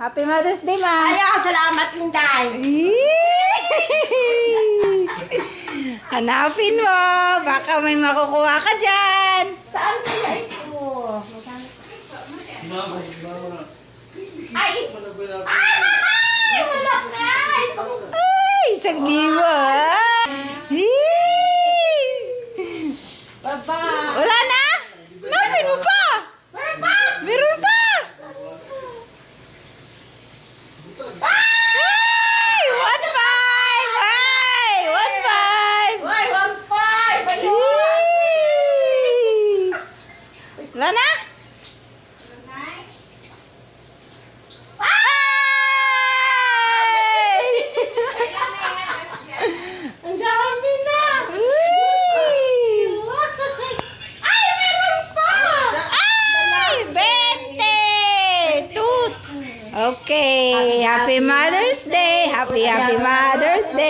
Happy Mother's Day, ma. Ayaw, salamat Inday. Hanapin mo. Baka may makukuha ka dyan. Saan kaya ito? Ay! Ay! Wala na! Ay, isang libo. ah. Hii. baba. Wala na? Hanapin mo pa. Meron pa! Meron pa. Ay, one five. Ay, one five. Uy, one five! Ayun! Okay. Happy Mother's Day! Happy, happy Mother's Day!